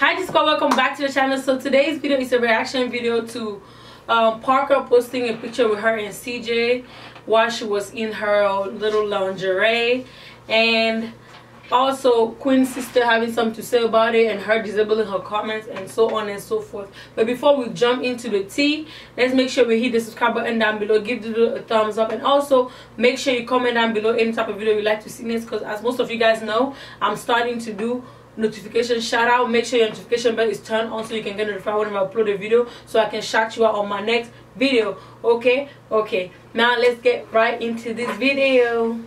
hi G Squad. Welcome back to the channel. So today's video is a reaction video to um, Parker posting a picture with her and CJ while she was in her little lingerie. And also Queen's sister having something to say about it and her disabling her comments and so on and so forth. But before we jump into the tea let's make sure we hit the subscribe button down below. Give the a thumbs up and also make sure you comment down below any type of video you like to see next because as most of you guys know i'm starting to do notification. Shout out. Make sure your notification bell is turned on so you can get notified whenever i upload a video so i can shout you out on my next video. Okay? Okay. Now let's get right into this video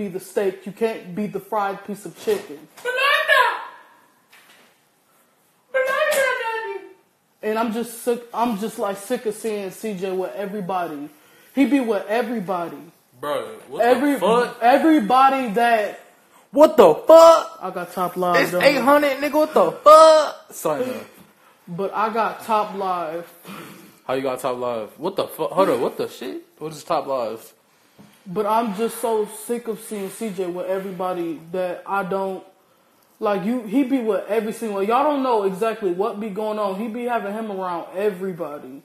be the steak. You can't be the fried piece of chicken. And I'm just sick. I'm just like sick of seeing CJ with everybody. He be with everybody. Bro, what Every the fuck? everybody that What the fuck? I got top live. It's 800, nigga. What the fuck? Sign up. But I got top live. How you got top live? What the fuck? Hold up. What the shit? What is top live? But I'm just so sick of seeing CJ with everybody that I don't like. You, he be with every single. Y'all don't know exactly what be going on. He be having him around everybody.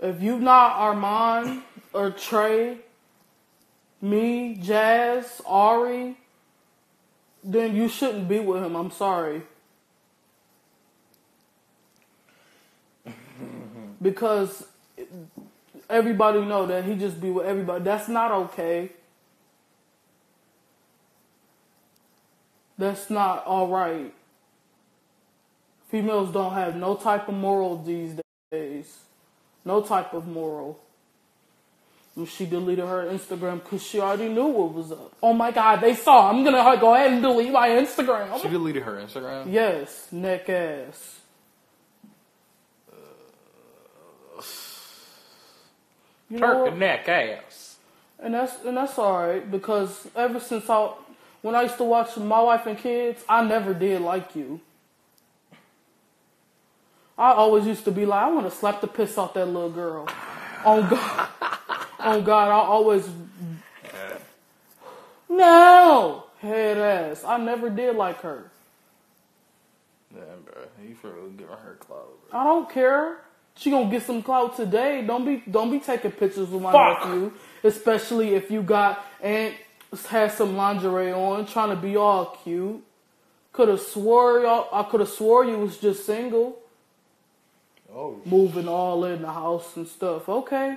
If you not Armon or Trey, me, Jazz, Ari, then you shouldn't be with him. I'm sorry. because everybody know that he just be with everybody. That's not okay. That's not all right. Females don't have no type of moral these days. No type of moral. And she deleted her Instagram because she already knew what was up. Oh my God, they saw. I'm gonna go ahead and delete my Instagram. She deleted her Instagram. Yes, neck ass. You neck ass. And that's and that's all right because ever since I when I used to watch my wife and kids, I never did like you. I always used to be like, I want to slap the piss off that little girl. On God, on God, I always no head ass. I never did like her. Damn, bro. You for giving her clothes. I don't care. She gonna get some clout today. Don't be don't be taking pictures with my Fuck. nephew, especially if you got and has some lingerie on, trying to be all cute. Could have swore y'all. I could have swore you was just single, Oh, moving all in the house and stuff. Okay,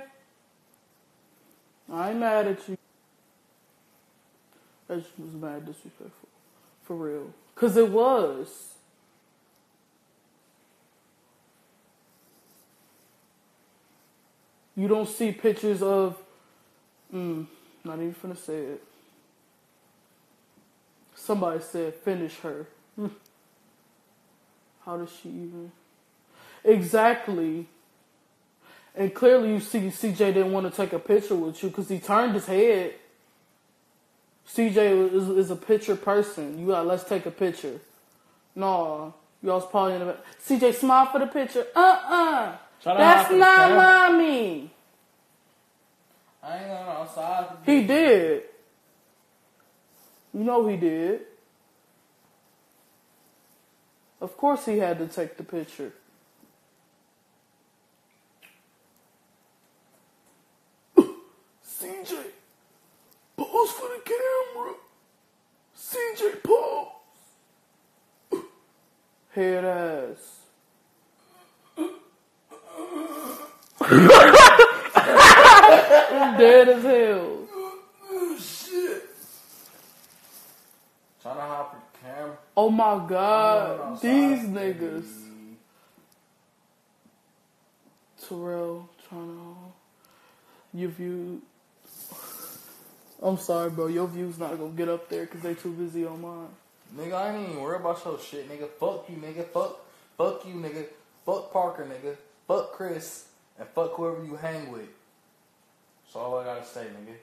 I ain't mad at you. That was mad disrespectful, for real. Cause it was. You don't see pictures of. Mm, not even finna say it. Somebody said, finish her. How does she even? Exactly. And clearly, you see, CJ didn't want to take a picture with you because he turned his head. CJ is, is a picture person. You got, let's take a picture. No, y'all was probably in the. CJ, smile for the picture. Uh uh Shout That's to not fam. mommy. I ain't going outside. He did. You know he did. Of course he had to take the picture. CJ, pose for the camera. CJ, pose. Head ass. Dead as hell. Trying to hop the camera. Oh my god, these niggas. Terrell trying to. Your view. I'm sorry, bro. Your view's not gonna get up there because they too busy on mine. Nigga, I ain't even worry about your shit, nigga. Fuck you, nigga. Fuck, fuck you, nigga. Fuck Parker, nigga. Fuck Chris, and fuck whoever you hang with. That's all I gotta say, nigga.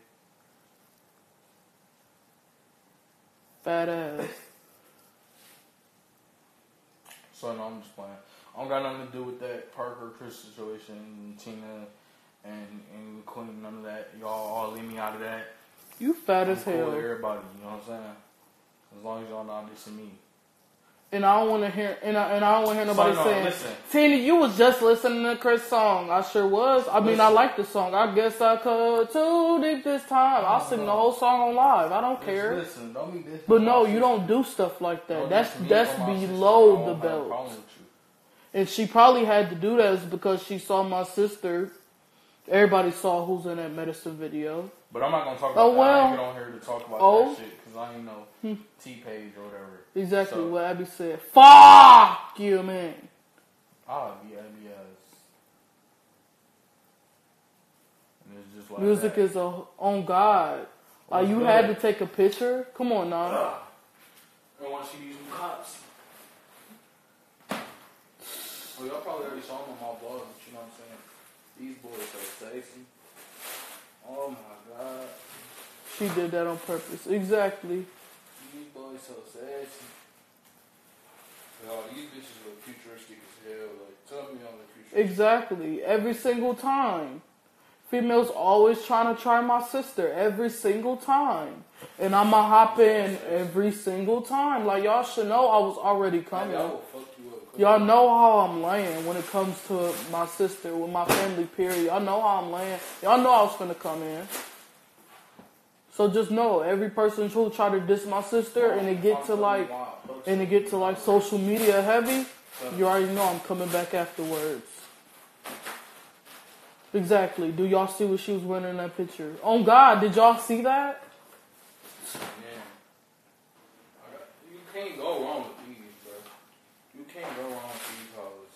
Fat ass. So no, I'm just playing. I don't got nothing to do with that Parker Chris situation, and Tina, and and Queen. None of that. Y'all all leave me out of that. You fat I'm as cool hell. with everybody. You know what I'm saying? As long as y'all not dissing me. And I don't want to hear, and I, and I don't want to hear nobody no, saying, listen. Tina, you was just listening to Chris' song. I sure was. I mean, I like the song. I guess I could too deep this time. I'll sing the whole song on live. I don't care. Listen, don't be dissing But no, you don't do stuff like that. Don't That's that's or my sister. I below the belt. problem with you. And she probably had to do that is because she saw my sister. Everybody saw who's in that medicine video. But I'm not gonna talk about Oh, that. I ain't on here to talk about Oh. Hmm. that shit because I ain't no T page or whatever. Exactly So- what Abby said. Fuck you, man. I'll be Abby as. And it's just like Music that. is a on God. Like What's you good? had to take a picture. Come on now. I don't want to see these new cops. Oh, y'all probably already saw them on my blog, but you know what I'm saying? These boys so sexy. Oh my god. She did that on purpose. Exactly. These boys so sexy. Yo, these bitches look futuristic as hell. Like, tell me on the futuristic. Exactly. Every single time. Females always trying to try my sister every single time. And I'ma hop in every single time. Like y'all should know I was already coming. Y'all know how I'm laying when it comes to my sister, with my family, period. Y'all know how I'm laying. Y'all know I was gonna come in. So just know, every person who try to diss my sister and it get to like, and it get to like social media heavy, you already know I'm coming back afterwards. Exactly. Do y'all see what she was wearing in that picture? Oh God, did y'all see that? Yeah. I got- You can't go wrong with these, bro. You can't go wrong with these hoes.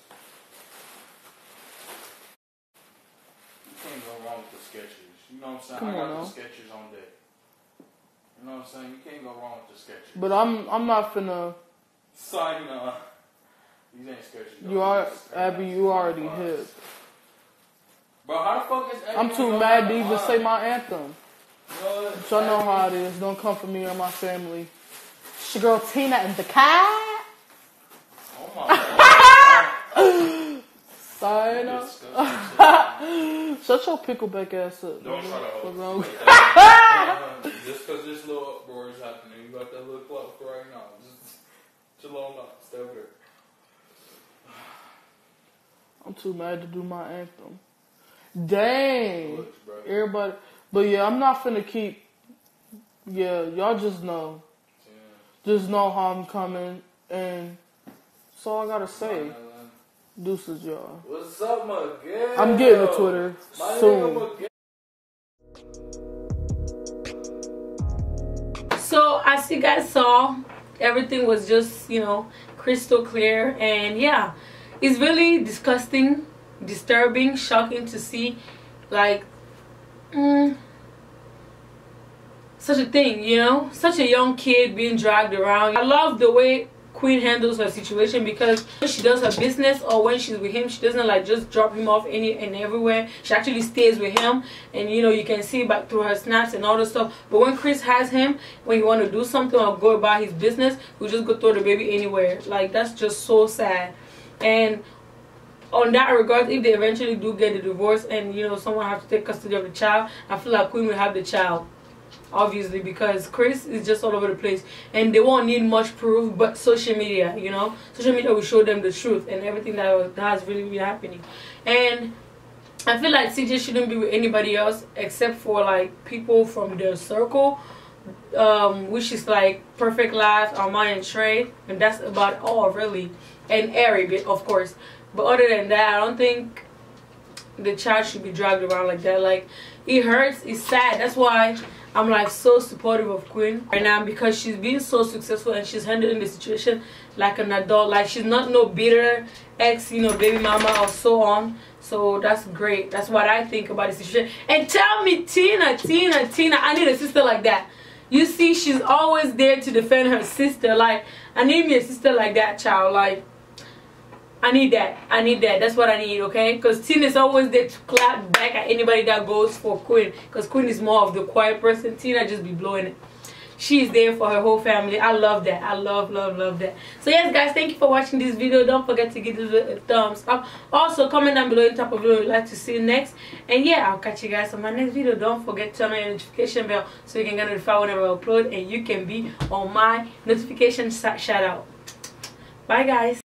You can't go wrong with the Skechers. You know what I'm saying? Come I got on the now. Skechers on deck. You know what I'm saying? You can't go wrong with the Skechers. But I'm I'm not finna. Sign uh, These ain't Skechers. though. You are These Abby. You already hip. Bro, how the fuck is Abby I'm gonna too mad to even say my anthem. Bro, Y'all know how it is. Don't come for me or my family. It's your girl Tina and the cat. Oh my god. Sign up. Disgusting. Shut your pickleback ass up. Don't try to hold Just because this little uproar is happening, you got that little club for right now. Just chill on up, stay over there. I'm too mad to do my anthem. Dang. Looks. Everybody. But yeah, I'm not finna keep. Yeah, y'all just know. Yeah. Just know how I'm coming. And that's all I gotta say. My nigga, Deuces, y'all. What's up, Miguel? I'm getting a Twitter My soon. Miguel. So as you guys saw, everything was just you know crystal clear, and yeah, it's really disgusting, disturbing, shocking to see, like, mm, such a thing. You know, such a young kid being dragged around. I love the way Queen handles her situation because she does her business or when she's with him, she doesn't like just drop him off any and everywhere. She actually stays with him, and you know you can see back through her snaps and all the stuff. But when Chris has him, when he want to do something or go about his business, he'll just go throw the baby anywhere. Like that's just so sad. And on that regard, if they eventually do get a divorce and you know someone has to take custody of the child, I feel like Queen will have the child obviously because Chris is just all over the place and they won't need much proof but social media you know social media will show them the truth and everything that, has really been happening and I feel like CJ shouldn't be with anybody else except for like people from their circle um, which is like Perfect Life, Armon and Trey, and that's about all really. and airy bit, of course. But other than that, I don't think the child should be dragged around like that. Like it hurts, it's sad. That's why I'm like so supportive of Queen right now because she's been so successful and she's handling the situation like an adult. Like she's not no bitter ex, you know, baby mama or so on. So that's great. That's what I think about the situation. And tell me, Tina, Tina, Tina, I need a sister like that. You see, she's always there to defend her sister. Like, I need me a sister like that, child. Like, I need that. I need that. That's what I need, okay? Because Tina is always there to clap back at anybody that goes for Queen. Because Queen is more of the quiet person. Tina just be blowing it. She's there for her whole family. I love that. I love, love, love that. So yes, guys, thank you for watching this video. Don't forget to give it a thumbs up. Also, comment down below in top of video you'd like to see next. And yeah, I'll catch you guys on my next video. Don't forget to turn on your notification bell so you can get notified whenever I upload. And you can be on my notification shout out. Bye, guys.